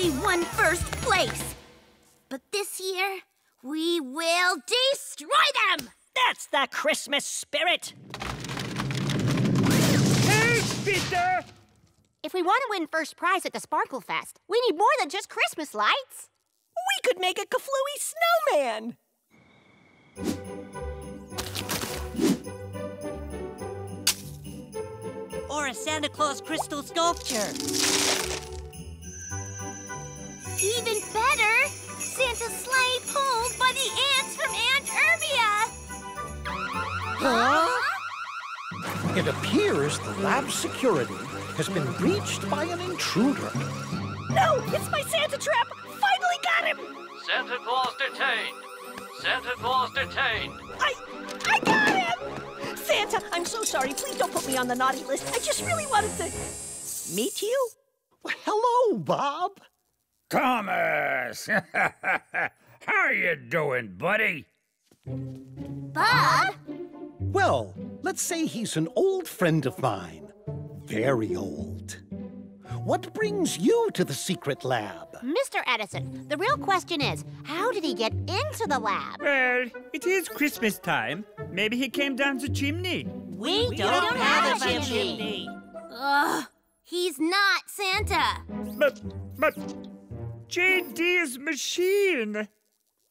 they won first place. But this year, we will destroy them! That's the Christmas spirit! Hey, Peter! If we want to win first prize at the Sparkle Fest, we need more than just Christmas lights. We could make a Kaflooey snowman! Or a Santa Claus crystal sculpture. Even better, Santa's sleigh pulled by the ants from Aunt Urbia. Huh? It appears the lab security has been breached by an intruder. No, it's my Santa trap! Finally got him! Santa Claus detained. Santa Claus detained. I, I got him! Santa, I'm so sorry. Please don't put me on the naughty list. I just really wanted to meet you. Well, hello, Bob. Thomas! How are you doing, buddy? Bob? Well, let's say he's an old friend of mine. Very old. What brings you to the secret lab? Mr. Edison, the real question is, how did he get into the lab? Well, it is Christmas time. Maybe he came down the chimney. We, don't have a chimney. Ugh, he's not Santa. But, but, JD's machine.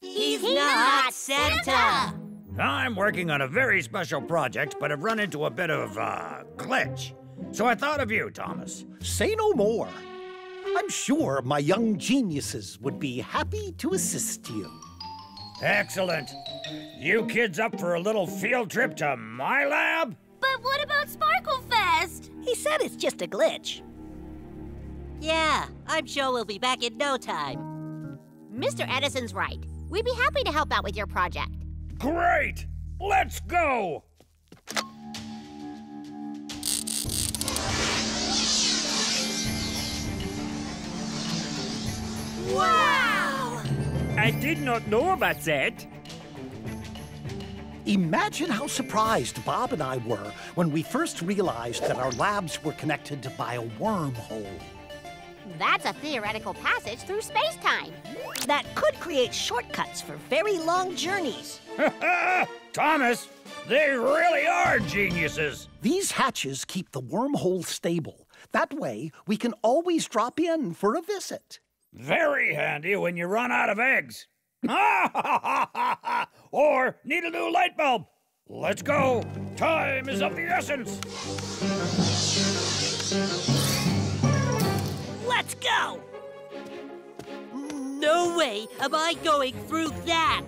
He's, not, Santa. I'm working on a very special project, but have run into a bit of uh, glitch. So I thought of you, Thomas. Say no more. I'm sure my young geniuses would be happy to assist you. Excellent. You kids up for a little field trip to my lab? But what about Sparkle Fest? He said it's just a glitch. Yeah, I'm sure we'll be back in no time. Mr. Edison's right. We'd be happy to help out with your project. Great! Let's go! Wow! I did not know about that. Imagine how surprised Bob and I were when we first realized that our labs were connected by a wormhole. That's a theoretical passage through space-time. That could create shortcuts for very long journeys. Thomas, they really are geniuses. These hatches keep the wormhole stable. That way, we can always drop in for a visit. Very handy when you run out of eggs. or need a new light bulb. Let's go. Time is of the essence. Go! No way am I going through that!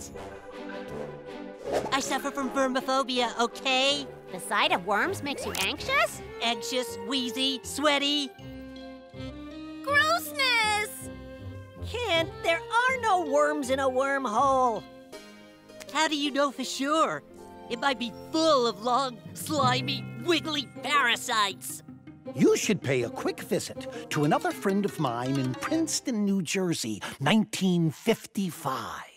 I suffer from vermophobia, okay? The sight of worms makes you anxious? Anxious, wheezy, sweaty. Grossness! Kent, there are no worms in a wormhole. How do you know for sure? It might be full of long, slimy, wiggly parasites. You should pay a quick visit to another friend of mine in Princeton, New Jersey, 1955.